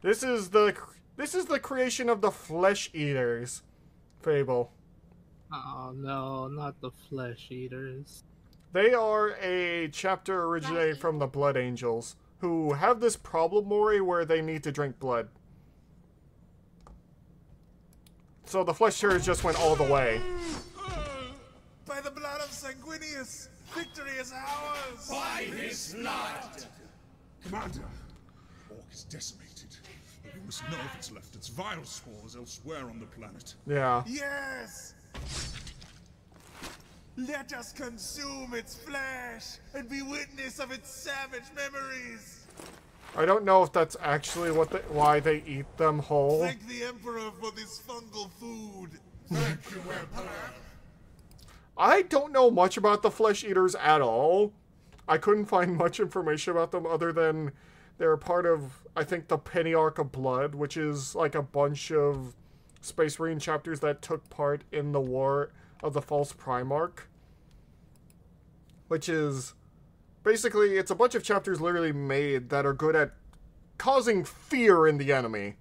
This is the this is the creation of the flesh eaters. Fable. Oh no, not the flesh eaters. They are a chapter originated from the Blood Angels, who have this problem, Mori, where they need to drink blood. So the flesh eaters just went all the way. By the blood of Sanguinius, victory is ours! By his blood! Commander, Orc is decimated. We must know if it's left its vile spores elsewhere on the planet. Yeah. Yes! Let us consume its flesh and be witness of its savage memories! I don't know if that's actually what they, why they eat them whole. Thank the Emperor for this fungal food! Thank you, Emperor. I don't know much about the flesh eaters at all. I couldn't find much information about them other than they're part of, I think, the Penny Arc of Blood, which is like a bunch of Space Marine chapters that took part in the War of the False Primarch. Which is basically, it's a bunch of chapters literally made that are good at causing fear in the enemy.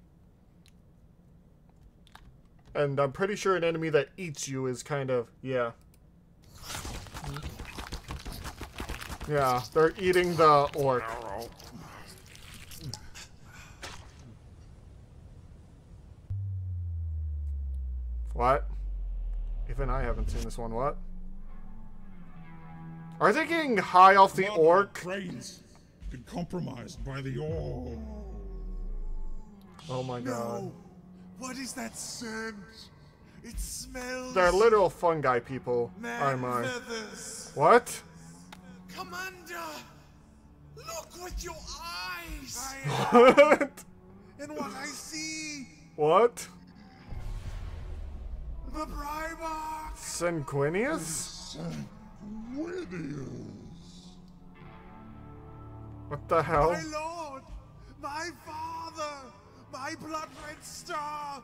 And I'm pretty sure an enemy that eats you is kind of, yeah. Yeah, they're eating the orc. What? Even I haven't seen this one. What? Are they getting high off the Blood orc? Brains been compromised by the Orc. Oh my god. What is that scent? It smells... They're literal fungi people. Man Are oh my. feathers! What? Commander! Look with your eyes! I What? and what I see! What? The Primarch! Sanguinius? Sanguinius. What the hell? My lord! My father! My blood red star!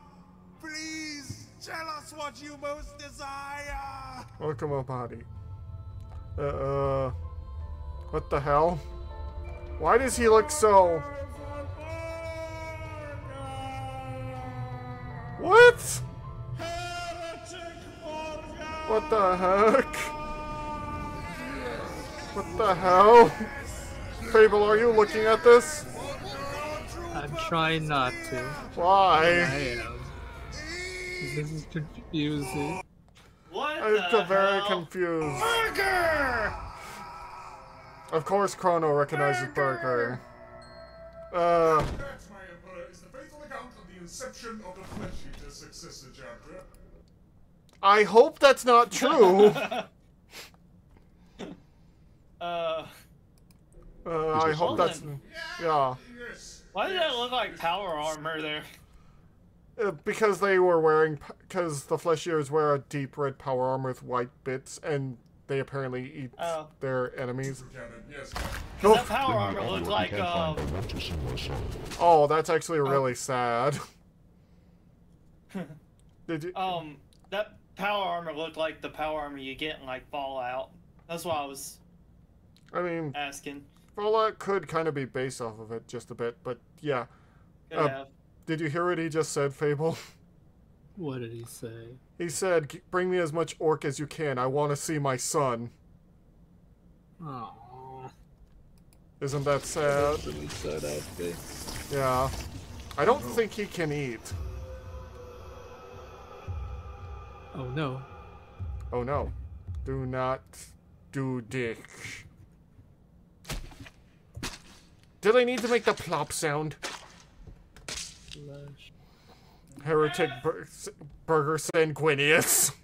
Please, tell us what you most desire! Welcome, Obadi. Uh, uh, what the hell? Why does he look so... What? What the heck? What the hell? Fable, are you looking at this? I'm trying not to. Why? I Why? am. This is confusing. What I'm the very hell? confused. Burger! Of course Krono recognizes Burger. Uh, That, my Emperor, is the faithful account of the inception of the Flesh Eater successor chapter. I hope that's not true. Uh, Uh, I hope that's yeah, Yes. why did that look like power armor there? uh, because they were wearing because the flesh eaters wear a deep red power armor with white bits, and they apparently eat Oh. their enemies. Yes. Oh, That power armor looked like um. oh, that's actually really sad. Did you? Um, that power armor looked like the power armor you get in like Fallout. That's why I was I mean, asking. Fallout could kind of be based off of it just a bit, but yeah. Could Uh, have. Did you hear what he just said, Fable? What did he say? He said, "Bring me as much orc as you can. I want to see my son." Aww. Isn't that sad? Really sad outfit. Yeah. I don't think he can eat. Oh no. Oh no. Do not do dick. Do they need to make the plop sound? Heretic bur- Burger Sanguinius.